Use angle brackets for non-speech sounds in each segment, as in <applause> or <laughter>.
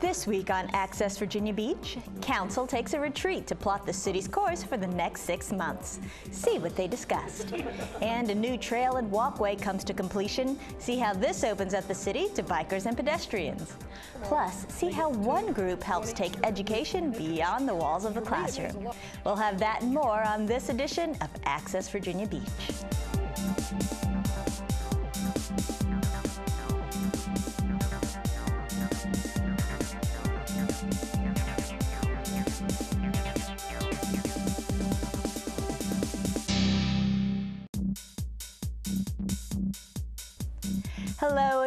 This week on Access Virginia Beach, Council takes a retreat to plot the city's course for the next six months. See what they discussed. And a new trail and walkway comes to completion. See how this opens up the city to bikers and pedestrians. Plus, see how one group helps take education beyond the walls of the classroom. We'll have that and more on this edition of Access Virginia Beach.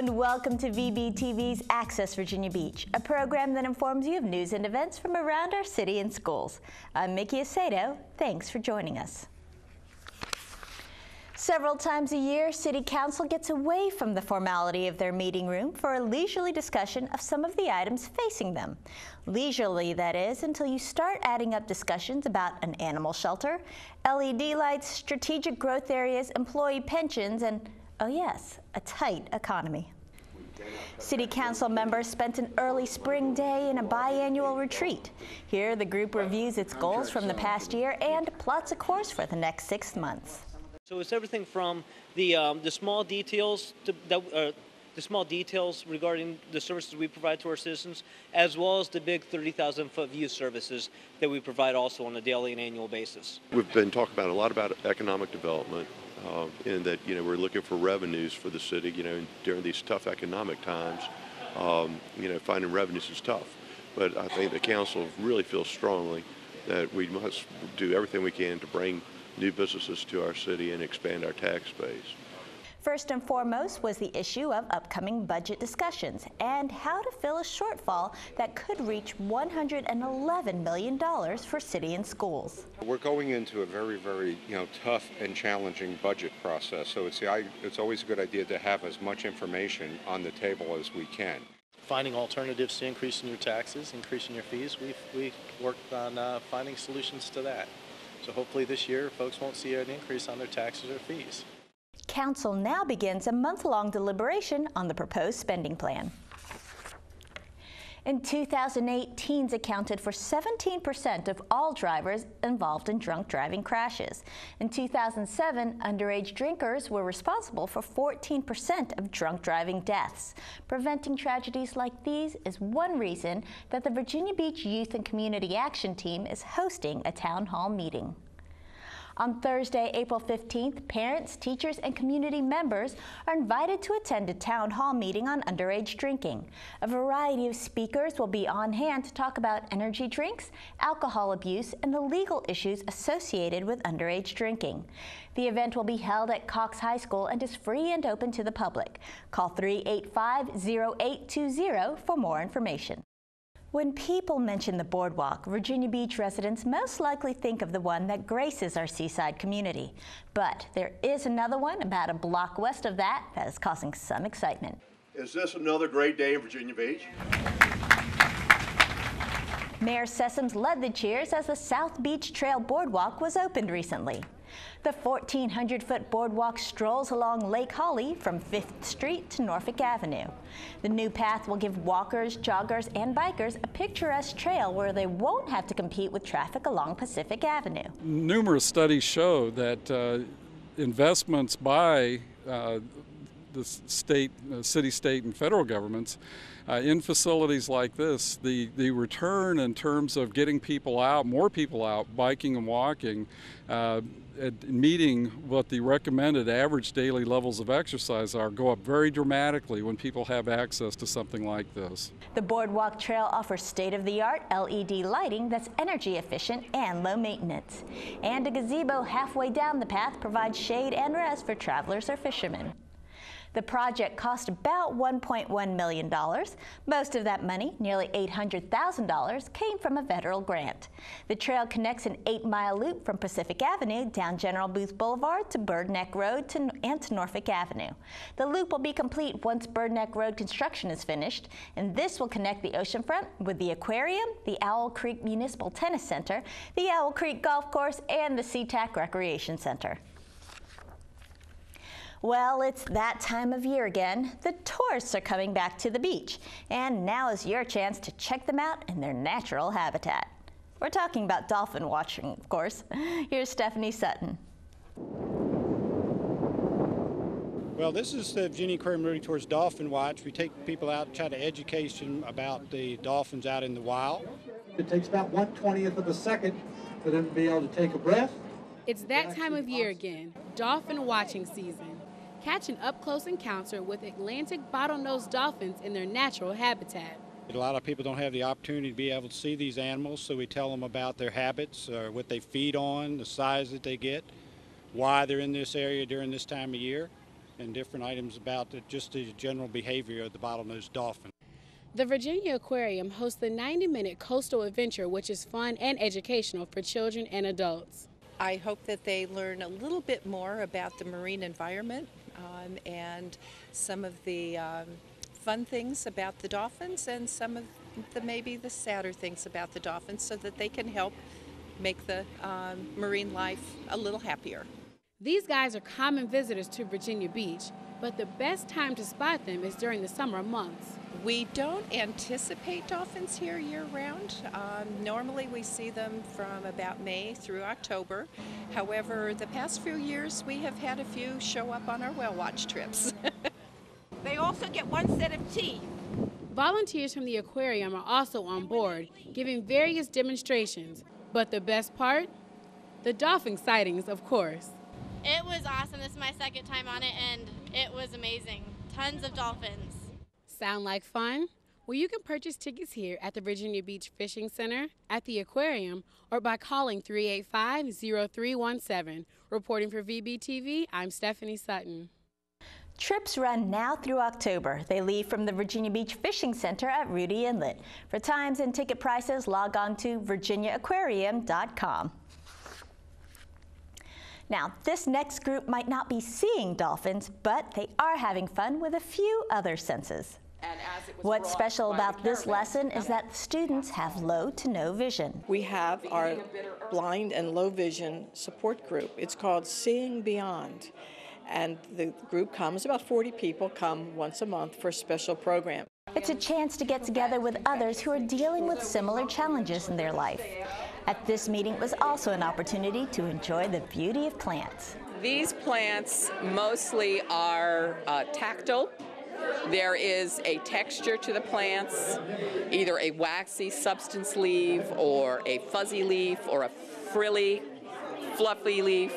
And welcome to VBTV's Access Virginia Beach, a program that informs you of news and events from around our city and schools. I'm Mikki Acedo. Thanks for joining us. Several times a year, City Council gets away from the formality of their meeting room for a leisurely discussion of some of the items facing them. Leisurely, that is, until you start adding up discussions about an animal shelter, LED lights, strategic growth areas, employee pensions, and Oh, yes, a tight economy. City Council members spent an early spring day in a biannual retreat. Here, the group reviews its goals from the past year and plots a course for the next six months. So it's everything from the um, the small details to, that, uh, the small details regarding the services we provide to our citizens, as well as the big 30,000 foot view services that we provide also on a daily and annual basis. We've been talking about a lot about economic development, uh, in that you know we're looking for revenues for the city. You know, during these tough economic times, um, you know, finding revenues is tough. But I think the council really feels strongly that we must do everything we can to bring new businesses to our city and expand our tax base. First and foremost was the issue of upcoming budget discussions and how to fill a shortfall that could reach $111 million for city and schools. We're going into a very, very you know tough and challenging budget process, so it's, the, it's always a good idea to have as much information on the table as we can. Finding alternatives to increasing your taxes, increasing your fees, we've, we've worked on uh, finding solutions to that. So hopefully this year folks won't see an increase on their taxes or fees. Council now begins a month-long deliberation on the proposed spending plan. In 2008, teens accounted for 17% of all drivers involved in drunk driving crashes. In 2007, underage drinkers were responsible for 14% of drunk driving deaths. Preventing tragedies like these is one reason that the Virginia Beach Youth and Community Action Team is hosting a town hall meeting. On Thursday, April 15th, parents, teachers, and community members are invited to attend a town hall meeting on underage drinking. A variety of speakers will be on hand to talk about energy drinks, alcohol abuse, and the legal issues associated with underage drinking. The event will be held at Cox High School and is free and open to the public. Call 385-0820 for more information. When people mention the boardwalk, Virginia Beach residents most likely think of the one that graces our seaside community. But there is another one about a block west of that that is causing some excitement. Is this another great day in Virginia Beach? Mayor Sessoms led the cheers as the South Beach Trail Boardwalk was opened recently. The 1,400-foot boardwalk strolls along Lake Holly from 5th Street to Norfolk Avenue. The new path will give walkers, joggers, and bikers a picturesque trail where they won't have to compete with traffic along Pacific Avenue. Numerous studies show that uh, investments by uh, the state, uh, city, state, and federal governments uh, in facilities like this, the, the return in terms of getting people out, more people out, biking and walking, uh, meeting what the recommended average daily levels of exercise are go up very dramatically when people have access to something like this. The Boardwalk Trail offers state-of-the-art LED lighting that's energy efficient and low maintenance. And a gazebo halfway down the path provides shade and rest for travelers or fishermen. The project cost about $1.1 million. Most of that money, nearly $800,000, came from a federal grant. The trail connects an eight-mile loop from Pacific Avenue down General Booth Boulevard to Bird Neck Road to, and to Norfolk Avenue. The loop will be complete once Bird Neck Road construction is finished, and this will connect the oceanfront with the aquarium, the Owl Creek Municipal Tennis Center, the Owl Creek Golf Course, and the Seatack Recreation Center. Well, it's that time of year again. The tourists are coming back to the beach, and now is your chance to check them out in their natural habitat. We're talking about dolphin watching, of course. Here's Stephanie Sutton. Well, this is the Virginia Aquarium Rudee Tours Dolphin Watch. We take people out and try to educate them about the dolphins out in the wild. It takes about 1 20th of a second for them to be able to take a breath. It's that time of year again, dolphin watching season. Catch an up close encounter with Atlantic bottlenose dolphins in their natural habitat. A lot of people don't have the opportunity to be able to see these animals, so we tell them about their habits, uh, what they feed on, the size that they get, why they're in this area during this time of year, and different items about the, just the general behavior of the bottlenose dolphin. The Virginia Aquarium hosts the 90 minute coastal adventure, which is fun and educational for children and adults. I hope that they learn a little bit more about the marine environment um, and some of the um, fun things about the dolphins and some of the maybe the sadder things about the dolphins so that they can help make the um, marine life a little happier. These guys are common visitors to Virginia Beach, but the best time to spot them is during the summer months. We don't anticipate dolphins here year round. Um, normally we see them from about May through October. However, the past few years we have had a few show up on our whale watch trips. <laughs> they also get one set of tea. Volunteers from the aquarium are also on board, giving various demonstrations. But the best part? The dolphin sightings, of course. It was awesome. This is my second time on it, and it was amazing. Tons of dolphins. Sound like fun? Well, you can purchase tickets here at the Virginia Beach Fishing Center, at the aquarium, or by calling 385 0317. Reporting for VBTV, I'm Stephanie Sutton. Trips run now through October. They leave from the Virginia Beach Fishing Center at Rudee Inlet. For times and ticket prices, log on to virginiaaquarium.com. Now, this next group might not be seeing dolphins, but they are having fun with a few other senses. What's special about this lesson is that students have low to no vision. We have our blind and low vision support group. It's called Seeing Beyond. And the group comes, about 40 people come once a month for a special program. It's a chance to get together with others who are dealing with similar challenges in their life. At this meeting was also an opportunity to enjoy the beauty of plants. These plants mostly are uh, tactile. There is a texture to the plants, either a waxy substance leaf or a fuzzy leaf or a frilly, fluffy leaf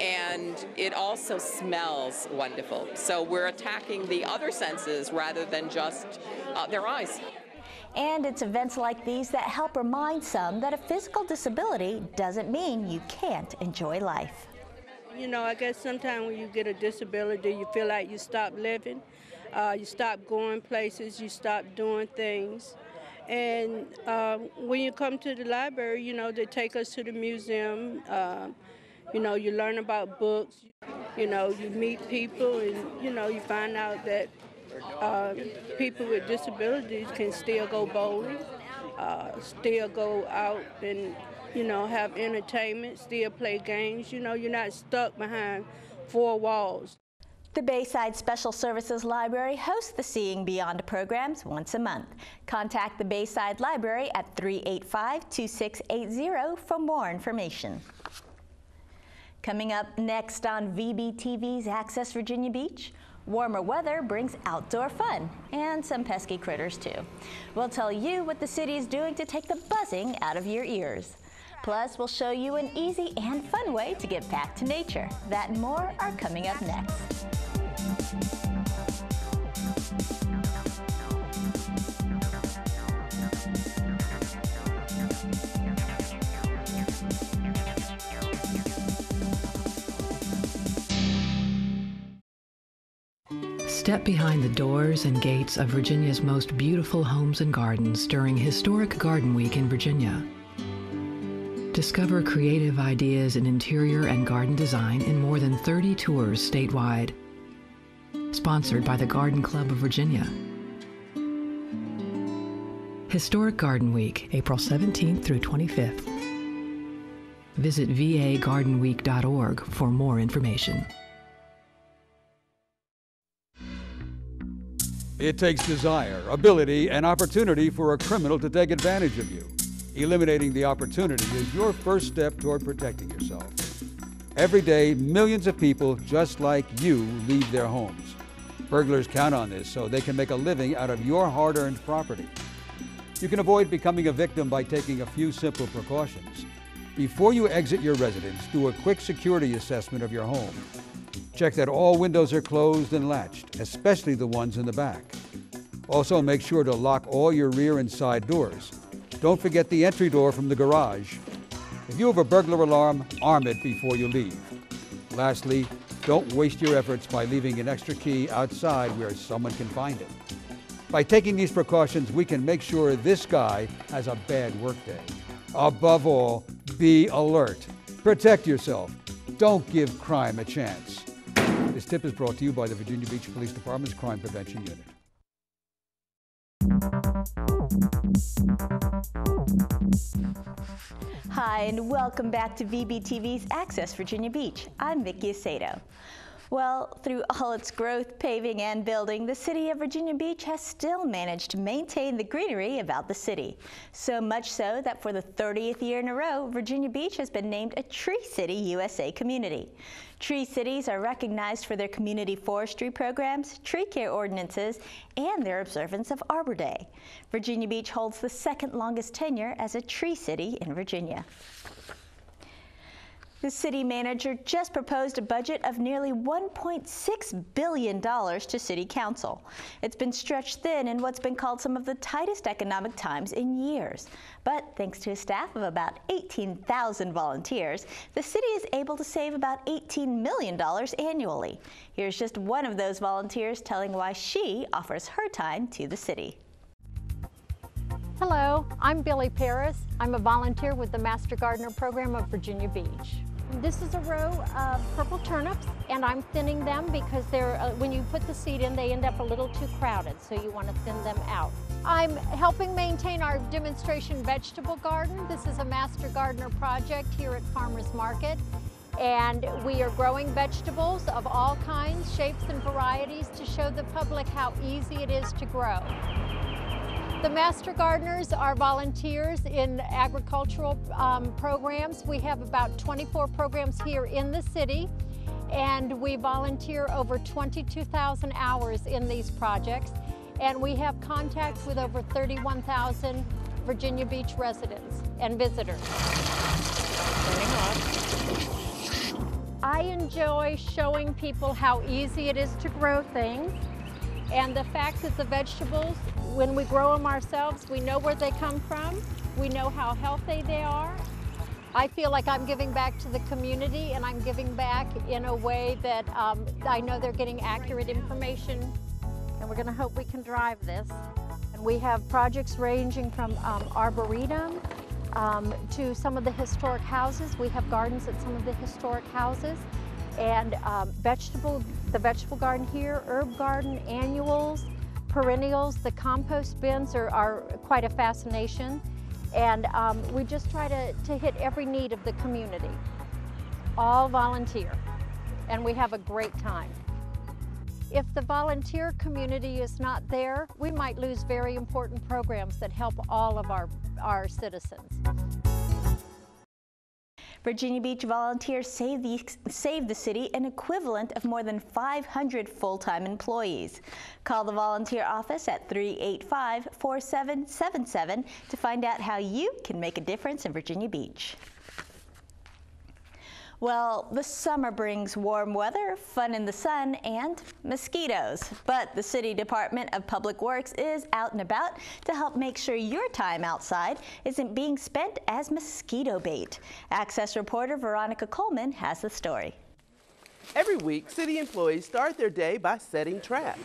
and it also smells wonderful. So we're attacking the other senses rather than just uh, their eyes. And it's events like these that help remind some that a physical disability doesn't mean you can't enjoy life. You know, I guess sometimes when you get a disability, you feel like you stop living, uh, you stop going places, you stop doing things. And uh, when you come to the library, you know, they take us to the museum. Uh, you know, you learn about books. You know, you meet people, and you know, you find out that uh, people with disabilities can still go bowling, uh, still go out and you know have entertainment, still play games. You know, you're not stuck behind four walls. The Bayside Special Services Library hosts the Seeing Beyond programs once a month. Contact the Bayside Library at 385-2680 for more information. Coming up next on VBTV's Access Virginia Beach, warmer weather brings outdoor fun and some pesky critters too. We'll tell you what the city is doing to take the buzzing out of your ears. Plus, we'll show you an easy and fun way to get back to nature. That and more are coming up next. Step behind the doors and gates of Virginia's most beautiful homes and gardens during Historic Garden Week in Virginia. Discover creative ideas in interior and garden design in more than 30 tours statewide. Sponsored by the Garden Club of Virginia. Historic Garden Week, April 17th through 25th. Visit vagardenweek.org for more information. It takes desire, ability, and opportunity for a criminal to take advantage of you. Eliminating the opportunity is your first step toward protecting yourself. Every day, millions of people just like you leave their homes. Burglars count on this so they can make a living out of your hard earned property. You can avoid becoming a victim by taking a few simple precautions. Before you exit your residence, do a quick security assessment of your home. Check that all windows are closed and latched, especially the ones in the back. Also, make sure to lock all your rear and side doors. Don't forget the entry door from the garage. If you have a burglar alarm, arm it before you leave. Lastly, don't waste your efforts by leaving an extra key outside where someone can find it. By taking these precautions, we can make sure this guy has a bad workday. Above all, be alert. Protect yourself. Don't give crime a chance. This tip is brought to you by the Virginia Beach Police Department's Crime Prevention Unit. Hi, and welcome back to VBTV's Access Virginia Beach. I'm Mikki Acedo. Well, through all its growth, paving, and building, the city of Virginia Beach has still managed to maintain the greenery about the city. So much so that for the 30th year in a row, Virginia Beach has been named a Tree City USA community. Tree cities are recognized for their community forestry programs, tree care ordinances, and their observance of Arbor Day. Virginia Beach holds the second longest tenure as a tree city in Virginia. The city manager just proposed a budget of nearly $1.6 billion to City Council. It's been stretched thin in what's been called some of the tightest economic times in years. But thanks to a staff of about 18,000 volunteers, the city is able to save about $18 million annually. Here's just one of those volunteers telling why she offers her time to the city. Hello, I'm Billi Parus. I'm a volunteer with the Master Gardener Program of Virginia Beach. This is a row of purple turnips and I'm thinning them because they're, uh, when you put the seed in, they end up a little too crowded, so you want to thin them out. I'm helping maintain our demonstration vegetable garden. This is a Master Gardener project here at Farmers Market and we are growing vegetables of all kinds, shapes and varieties to show the public how easy it is to grow. The Master Gardeners are volunteers in agricultural um, programs. We have about 24 programs here in the city and we volunteer over 22,000 hours in these projects and we have contact with over 31,000 Virginia Beach residents and visitors. I enjoy showing people how easy it is to grow things and the fact that the vegetables, when we grow them ourselves, we know where they come from, we know how healthy they are. I feel like I'm giving back to the community and I'm giving back in a way that um, I know they're getting accurate information and we're gonna hope we can drive this. And we have projects ranging from um, Arboretum um, to some of the historic houses. We have gardens at some of the historic houses and um, vegetable, the vegetable garden here, herb garden, annuals, perennials. The compost bins are, are quite a fascination. And um, we just try to, to hit every need of the community. All volunteer, and we have a great time. If the volunteer community is not there, we might lose very important programs that help all of our, our citizens. Virginia Beach volunteers save the, save the city an equivalent of more than 500 full-time employees. Call the volunteer office at 385-4777 to find out how you can make a difference in Virginia Beach. Well, the summer brings warm weather, fun in the sun, and mosquitoes. But the City Department of Public Works is out and about to help make sure your time outside isn't being spent as mosquito bait. Access reporter Veronica Coleman has the story. Every week, city employees start their day by setting traps,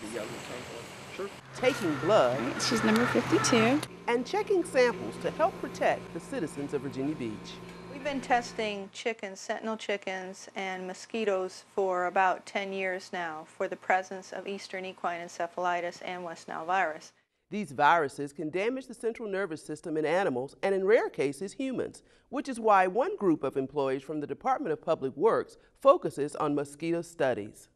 taking blood, she's number 52, and checking samples to help protect the citizens of Virginia Beach. We've been testing chickens, sentinel chickens, and mosquitoes for about 10 years now for the presence of eastern equine encephalitis and West Nile virus. These viruses can damage the central nervous system in animals and, in rare cases, humans, which is why one group of employees from the Department of Public Works focuses on mosquito studies.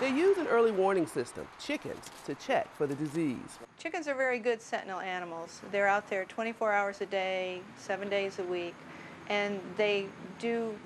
They use an early warning system, chickens, to check for the disease. Chickens are very good sentinel animals. They're out there 24 hours a day, seven days a week, and they do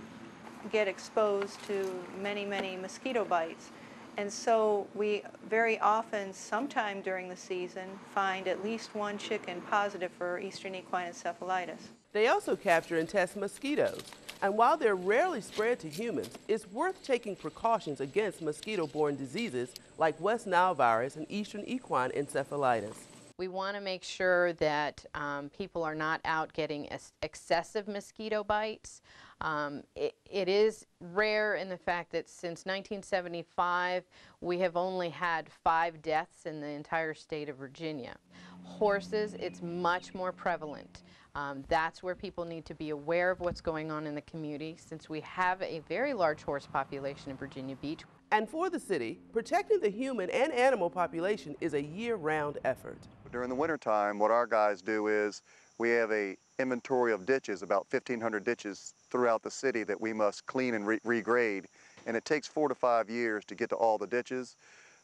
get exposed to many, many mosquito bites. And so we very often, sometime during the season, find at least one chicken positive for eastern equine encephalitis. They also capture and test mosquitoes. And while they're rarely spread to humans, it's worth taking precautions against mosquito-borne diseases like West Nile virus and eastern equine encephalitis. We want to make sure that um, people are not out getting excessive mosquito bites. Um, it, it is rare in the fact that since 1975, we have only had five deaths in the entire state of Virginia. Horses, it's much more prevalent. Um, that's where people need to be aware of what's going on in the community since we have a very large horse population in Virginia Beach. And for the city, protecting the human and animal population is a year-round effort. During the wintertime, what our guys do is we have a inventory of ditches, about 1,500 ditches throughout the city that we must clean and re regrade. And it takes four to five years to get to all the ditches.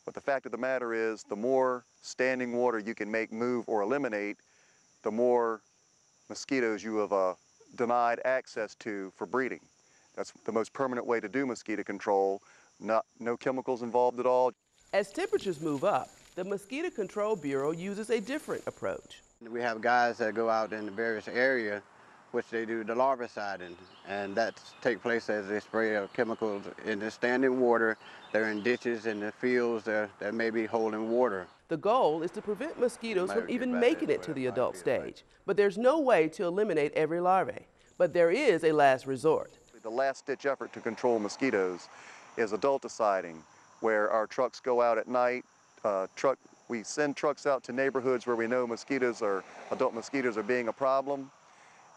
But the fact of the matter is, the more standing water you can make move or eliminate, the more mosquitoes you have uh, denied access to for breeding. That's the most permanent way to do mosquito control. Not, no chemicals involved at all. As temperatures move up, the Mosquito Control Bureau uses a different approach. We have guys that go out in the various areas which they do the larviciding, and that take place as they spray chemicals in the standing water. They're in ditches in the fields that, that may be holding water. The goal is to prevent mosquitoes from even making it to the adult stage, but there's no way to eliminate every larvae. But there is a last resort. The last ditch effort to control mosquitoes is adulticiding, where our trucks go out at night, uh, truck, we send trucks out to neighborhoods where we know mosquitoes are, adult mosquitoes are being a problem,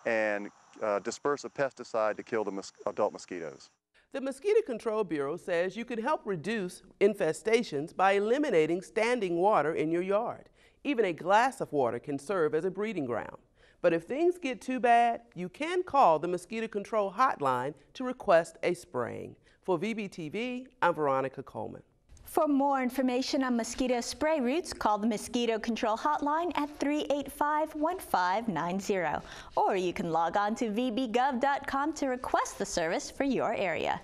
and uh, disperse a pesticide to kill the mos adult mosquitoes. The Mosquito Control Bureau says you can help reduce infestations by eliminating standing water in your yard. Even a glass of water can serve as a breeding ground. But if things get too bad, you can call the Mosquito Control Hotline to request a spraying. For VBTV, I'm Veronica Coleman. For more information on mosquito spray routes, call the Mosquito Control Hotline at 385-1590. Or you can log on to vbgov.com to request the service for your area.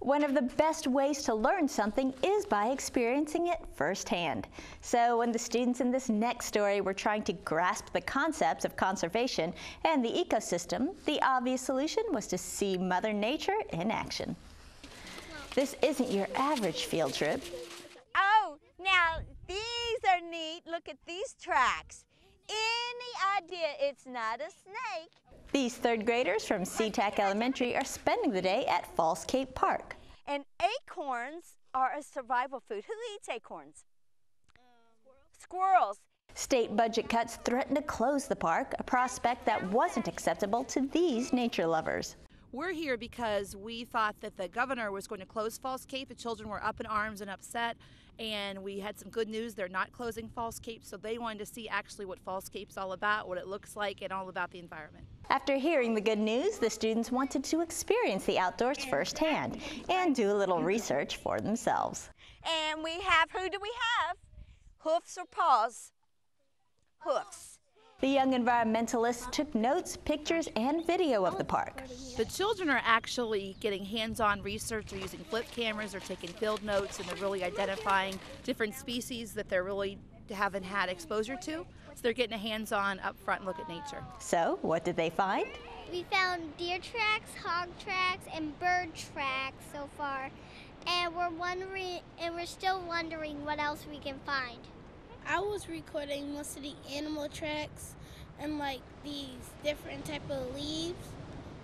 One of the best ways to learn something is by experiencing it firsthand. So when the students in this next story were trying to grasp the concepts of conservation and the ecosystem, the obvious solution was to see Mother Nature in action. This isn't your average field trip. Oh, now these are neat. Look at these tracks. Any idea it's not a snake? These third graders from Seatack Elementary are spending the day at False Cape Park. And acorns are a survival food. Who eats acorns? Um, squirrels. State budget cuts threaten to close the park, a prospect that wasn't acceptable to these nature lovers. We're here because we thought that the governor was going to close False Cape. The children were up in arms and upset, and we had some good news. They're not closing False Cape, so they wanted to see actually what False Cape's all about, what it looks like, and all about the environment. After hearing the good news, the students wanted to experience the outdoors firsthand and do a little research for themselves. And we have, who do we have? Hoofs or paws? Hoofs. The young environmentalists took notes, pictures, and video of the park. The children are actually getting hands-on research. They're using flip cameras, they're taking field notes, and they're really identifying different species that they're really haven't had exposure to. So they're getting a hands-on up front look at nature. So what did they find? We found deer tracks, hog tracks, and bird tracks so far. And we're wondering and we're still wondering what else we can find. I was recording most of the animal tracks and like these different type of leaves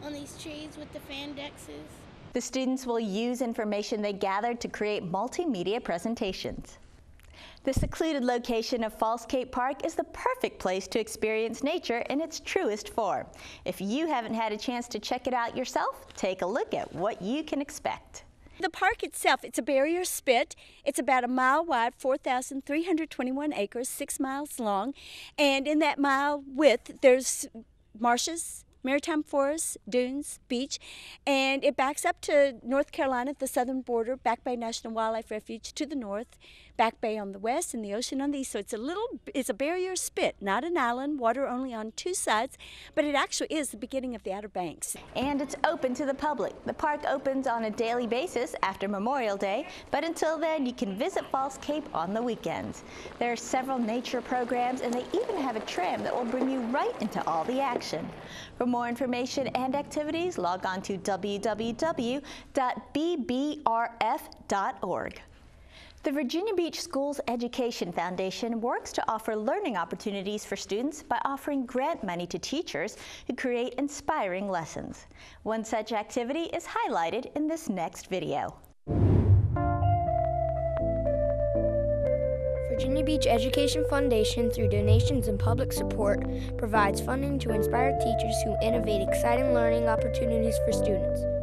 on these trees with the dexes. The students will use information they gathered to create multimedia presentations. The secluded location of False Cape Park is the perfect place to experience nature in its truest form. If you haven't had a chance to check it out yourself, take a look at what you can expect. The park itself, it's a barrier spit. It's about a mile wide, 4,321 acres, six miles long. And in that mile width, there's marshes, maritime forests, dunes, beach, and it backs up to North Carolina at the southern border, Back Bay National Wildlife Refuge to the north, Back Bay on the west, and the ocean on the east. So it's a little, it's a barrier spit, not an island, water only on two sides, but it actually is the beginning of the Outer Banks. And it's open to the public. The park opens on a daily basis after Memorial Day, but until then, you can visit False Cape on the weekends. There are several nature programs, and they even have a tram that will bring you right into all the action. For more information and activities, log on to www.bbrf.org. The Virginia Beach Schools Education Foundation works to offer learning opportunities for students by offering grant money to teachers who create inspiring lessons. One such activity is highlighted in this next video. Virginia Beach Education Foundation, through donations and public support, provides funding to inspire teachers who innovate exciting learning opportunities for students.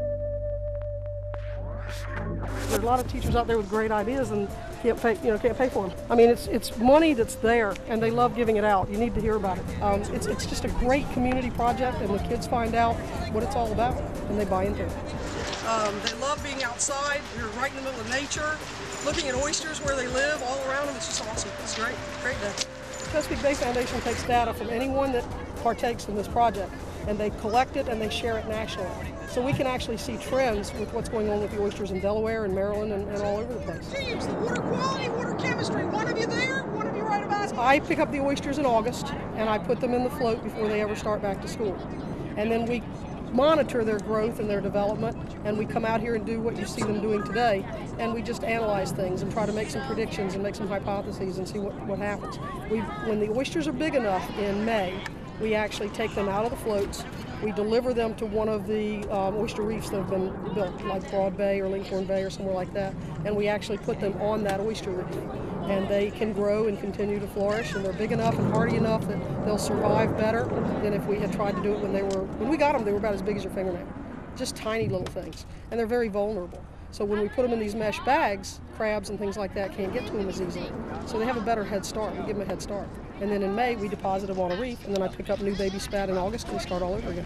There are a lot of teachers out there with great ideas and can't pay, you know, can't pay for them. I mean, it's it's money that's there, and they love giving it out. You need to hear about it. Um, it's it's just a great community project, and the kids find out what it's all about, and they buy into it. Um, they love being outside. You're right in the middle of nature, looking at oysters where they live, all around them. It's just awesome. It's great, great day. Chesapeake Bay Foundation takes data from anyone that partakes in this project, and they collect it and they share it nationally. So we can actually see trends with what's going on with the oysters in Delaware and Maryland and, and all over the place. Teams, the water quality, water chemistry. One of you there, one of you right about it. I pick up the oysters in August and I put them in the float before they ever start back to school. And then we monitor their growth and their development and we come out here and do what you see them doing today and we just analyze things and try to make some predictions and make some hypotheses and see what, what happens. we when the oysters are big enough in May, we actually take them out of the floats we deliver them to one of the um, oyster reefs that have been built, like Broad Bay or Linkhorn Bay or somewhere like that, and we actually put them on that oyster reef. And they can grow and continue to flourish, and they're big enough and hardy enough that they'll survive better than if we had tried to do it when they were, when we got them, they were about as big as your fingernail. Just tiny little things, and they're very vulnerable. So when we put them in these mesh bags, crabs and things like that can't get to them as easily. So they have a better head start. We give them a head start. And then in May, we deposit them on a reef, and then I pick up new baby spat in August and start all over again.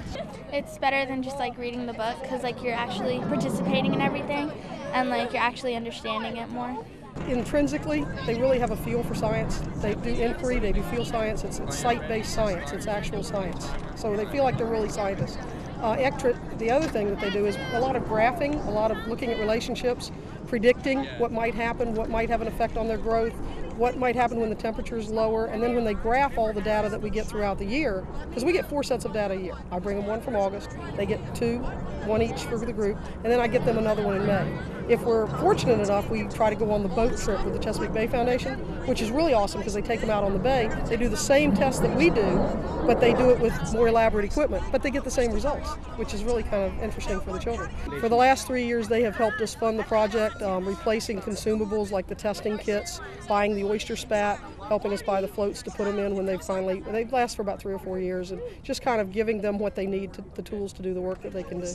It's better than just like reading the book because like you're actually participating in everything, and like you're actually understanding it more. Intrinsically, they really have a feel for science. They do inquiry, they do field science. It's, it's site-based science. It's actual science. So they feel like they're really scientists. Uh, extra, the other thing that they do is a lot of graphing, a lot of looking at relationships, predicting what might happen, what might have an effect on their growth, what might happen when the temperature is lower, and then when they graph all the data that we get throughout the year, because we get four sets of data a year. I bring them one from August, they get two, one each for the group, and then I get them another one in May. If we're fortunate enough, we try to go on the boat trip with the Chesapeake Bay Foundation, which is really awesome because they take them out on the bay. They do the same test that we do, but they do it with more elaborate equipment, but they get the same results, which is really kind of interesting for the children. For the last three years, they have helped us fund the project, um, replacing consumables like the testing kits, buying the oyster spat, helping us buy the floats to put them in when they finally, they last for about three or four years, and just kind of giving them what they need, to, the tools to do the work that they can do.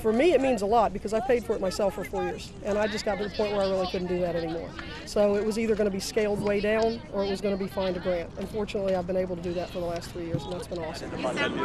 For me, it means a lot because I paid for it myself for four years, and I just got to the point where I really couldn't do that anymore. So it was either going to be scaled way down or it was going to be find a grant. Unfortunately, I've been able to do that for the last three years, and that's been awesome. We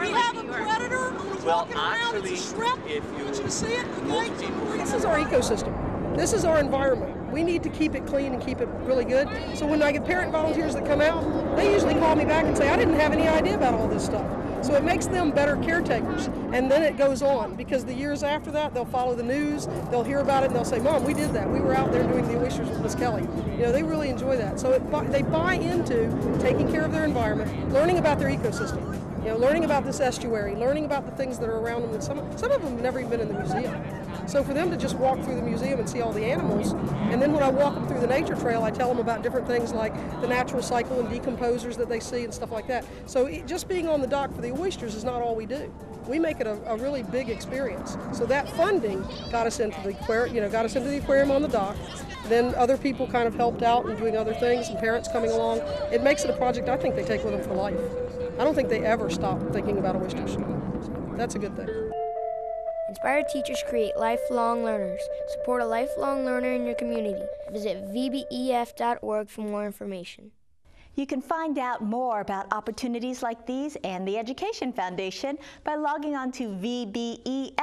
have a predator Well, walking around. actually, It's a shrimp. if I want you to see it. Okay? This is our ecosystem. This is our environment. We need to keep it clean and keep it really good. So when I get parent volunteers that come out, they usually call me back and say, I didn't have any idea about all this stuff. So it makes them better caretakers. And then it goes on because the years after that, they'll follow the news, they'll hear about it, and they'll say, Mom, we did that. We were out there doing the oysters with Miss Kelly. You know, they really enjoy that. So it, they buy into taking care of their environment, learning about their ecosystem. You know, learning about this estuary, learning about the things that are around them. And some, some of them have never even been in the museum. So for them to just walk through the museum and see all the animals, and then when I walk them through the nature trail, I tell them about different things like the natural cycle and decomposers that they see and stuff like that. So it, just being on the dock for the oysters is not all we do. We make it a, a really big experience. So that funding got us into the aquarium, you know, got us into the aquarium on the dock. Then other people kind of helped out and doing other things, and parents coming along. It makes it a project I think they take with them for life. I don't think they ever stop thinking about oysters. That's a good thing. Inspired teachers create lifelong learners. Support a lifelong learner in your community. Visit vbef.org for more information. You can find out more about opportunities like these and the Education Foundation by logging on to vbef.org.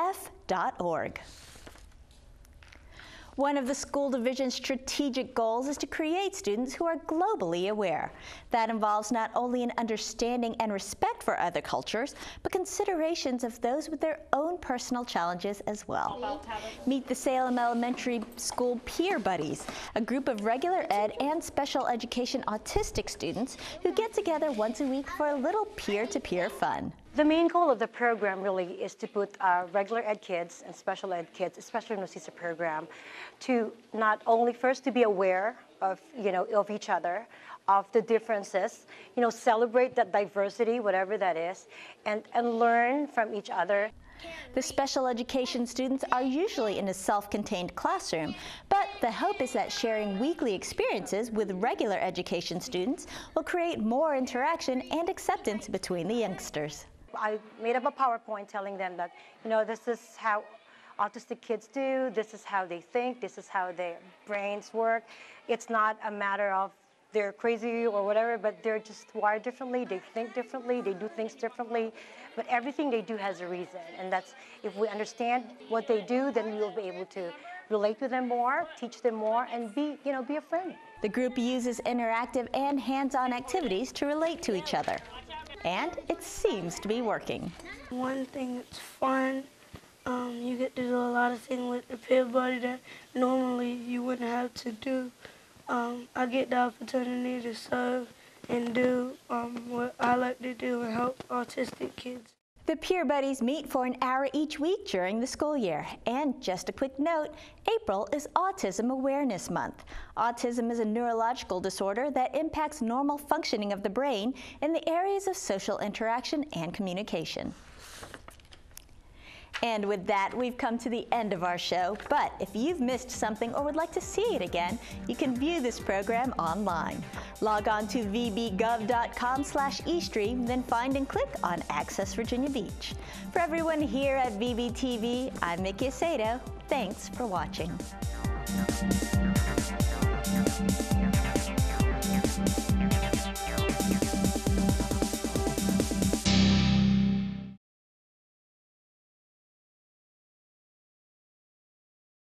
One of the school division's strategic goals is to create students who are globally aware. That involves not only an understanding and respect for other cultures, but considerations of those with their own personal challenges as well. Meet the Salem Elementary School Peer Buddies, a group of regular ed and special education autistic students who get together once a week for a little peer-to-peer -peer fun. The main goal of the program really is to put uh, regular ed kids and special ed kids, especially in the CISA program, to not only first to be aware of, you know, of each other, of the differences, you know, celebrate that diversity, whatever that is, and, and learn from each other. The special education students are usually in a self-contained classroom, but the hope is that sharing weekly experiences with regular education students will create more interaction and acceptance between the youngsters. I made up a PowerPoint telling them that, you know, this is how autistic kids do, this is how they think, this is how their brains work. It's not a matter of they're crazy or whatever, but they're just wired differently, they think differently, they do things differently, but everything they do has a reason. And that's, if we understand what they do, then we'll be able to relate to them more, teach them more, and be, you know, be a friend. The group uses interactive and hands-on activities to relate to each other and it seems to be working. One thing that's fun, um, you get to do a lot of things with the peer buddy that normally you wouldn't have to do. Um, I get the opportunity to serve and do um, what I like to do and help autistic kids. The Peer Buddies meet for an hour each week during the school year. And just a quick note, April is Autism Awareness Month. Autism is a neurological disorder that impacts normal functioning of the brain in the areas of social interaction and communication. And with that, we've come to the end of our show. But if you've missed something or would like to see it again, you can view this program online. Log on to vbgov.com slash eStream, then find and click on Access Virginia Beach. For everyone here at VBTV, I'm Mikki Acedo. Thanks for watching.